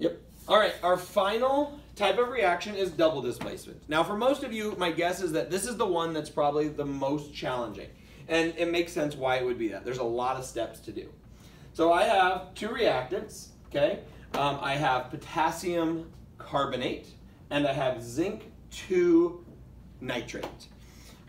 Yep. All right, our final type of reaction is double displacement. Now, for most of you, my guess is that this is the one that's probably the most challenging. And it makes sense why it would be that. There's a lot of steps to do. So I have two reactants, okay? Um, I have potassium carbonate, and I have zinc 2 nitrate.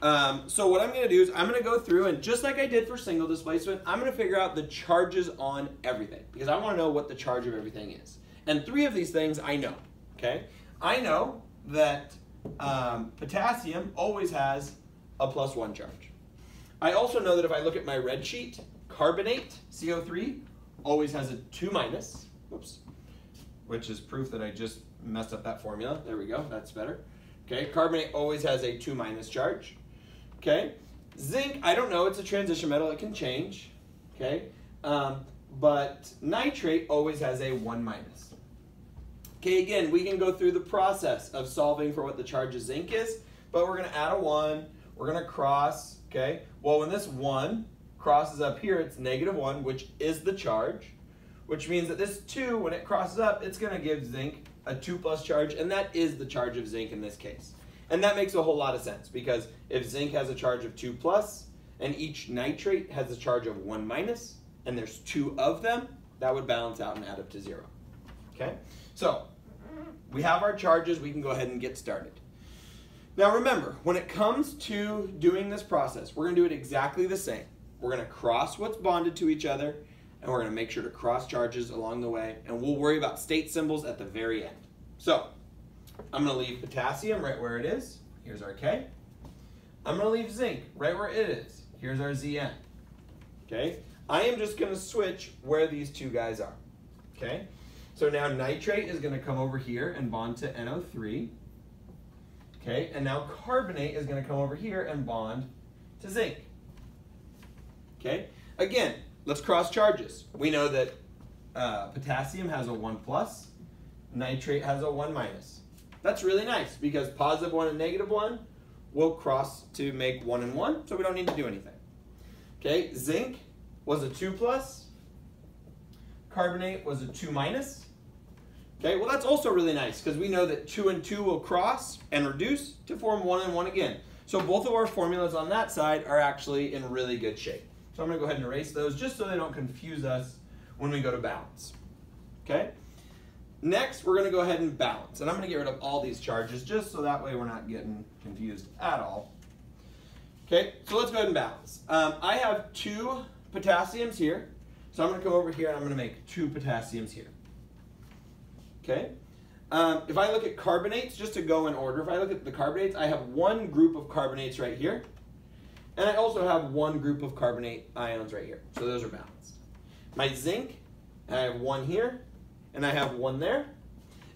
Um, so what I'm going to do is I'm going to go through and just like I did for single displacement, I'm going to figure out the charges on everything because I want to know what the charge of everything is. And three of these things I know, okay? I know that um, potassium always has a plus one charge. I also know that if I look at my red sheet, carbonate, CO3, always has a two minus, whoops, which is proof that I just messed up that formula. There we go, that's better. Okay, carbonate always has a two minus charge. Okay, zinc, I don't know, it's a transition metal, it can change. Okay, um, but nitrate always has a one minus. Okay, again, we can go through the process of solving for what the charge of zinc is, but we're going to add a 1. We're going to cross, okay? Well, when this 1 crosses up here, it's negative 1, which is the charge, which means that this 2, when it crosses up, it's going to give zinc a 2 plus charge, and that is the charge of zinc in this case. And that makes a whole lot of sense, because if zinc has a charge of 2 plus, and each nitrate has a charge of 1 minus, and there's two of them, that would balance out and add up to 0. Okay? So, we have our charges, we can go ahead and get started. Now remember, when it comes to doing this process, we're going to do it exactly the same. We're going to cross what's bonded to each other, and we're going to make sure to cross charges along the way, and we'll worry about state symbols at the very end. So, I'm going to leave potassium right where it is. Here's our K. I'm going to leave zinc right where it is. Here's our Zn. Okay? I am just going to switch where these two guys are. Okay? So now nitrate is going to come over here and bond to NO3. Okay, and now carbonate is going to come over here and bond to zinc. Okay, again, let's cross charges. We know that uh, potassium has a 1 plus, nitrate has a 1 minus. That's really nice because positive 1 and negative 1 will cross to make 1 and 1, so we don't need to do anything. Okay, zinc was a 2 plus, carbonate was a 2 minus. Okay, well that's also really nice because we know that 2 and 2 will cross and reduce to form 1 and 1 again. So both of our formulas on that side are actually in really good shape. So I'm going to go ahead and erase those just so they don't confuse us when we go to balance. Okay? Next, we're going to go ahead and balance. And I'm going to get rid of all these charges just so that way we're not getting confused at all. Okay, so let's go ahead and balance. Um, I have two potassiums here. So I'm going to come over here and I'm going to make two potassiums here. Okay? Um, if I look at carbonates, just to go in order, if I look at the carbonates, I have one group of carbonates right here. And I also have one group of carbonate ions right here. So those are balanced. My zinc, I have one here, and I have one there.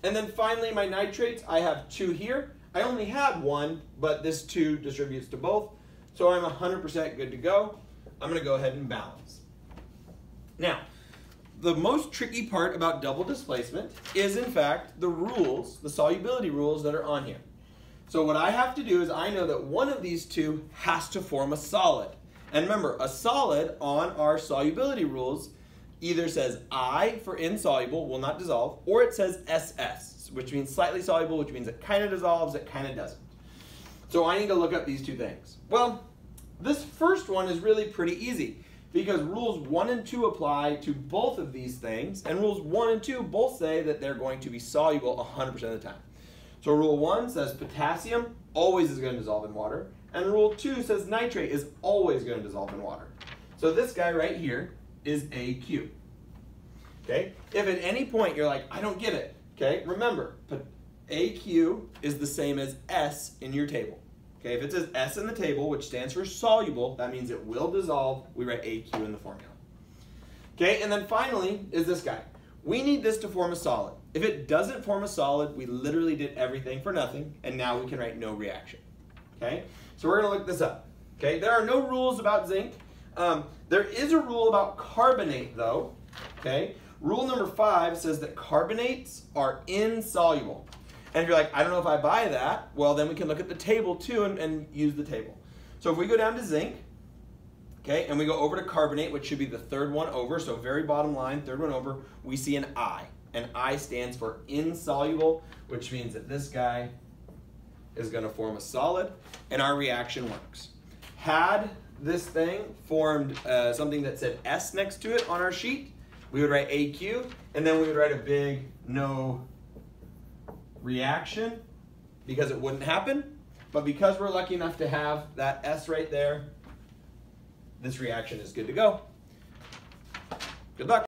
And then finally, my nitrates, I have two here. I only had one, but this two distributes to both. So I'm 100% good to go. I'm going to go ahead and balance. Now, the most tricky part about double displacement is in fact the rules, the solubility rules that are on here. So what I have to do is I know that one of these two has to form a solid. And remember, a solid on our solubility rules either says I for insoluble, will not dissolve, or it says SS, which means slightly soluble, which means it kind of dissolves, it kind of doesn't. So I need to look up these two things. Well, this first one is really pretty easy because rules 1 and 2 apply to both of these things, and rules 1 and 2 both say that they're going to be soluble 100% of the time. So rule 1 says potassium always is going to dissolve in water, and rule 2 says nitrate is always going to dissolve in water. So this guy right here is AQ. Okay? If at any point you're like, I don't get it, okay, remember, AQ is the same as S in your table. Okay, if it says S in the table, which stands for soluble, that means it will dissolve. We write AQ in the formula. Okay, and then finally is this guy. We need this to form a solid. If it doesn't form a solid, we literally did everything for nothing, and now we can write no reaction. Okay, so we're gonna look this up. Okay, there are no rules about zinc. Um, there is a rule about carbonate though. Okay, rule number five says that carbonates are insoluble. And if you're like, I don't know if I buy that, well, then we can look at the table too and, and use the table. So if we go down to zinc, okay, and we go over to carbonate, which should be the third one over, so very bottom line, third one over, we see an I. and I stands for insoluble, which means that this guy is going to form a solid, and our reaction works. Had this thing formed uh, something that said S next to it on our sheet, we would write AQ, and then we would write a big no reaction because it wouldn't happen. But because we're lucky enough to have that S right there, this reaction is good to go. Good luck.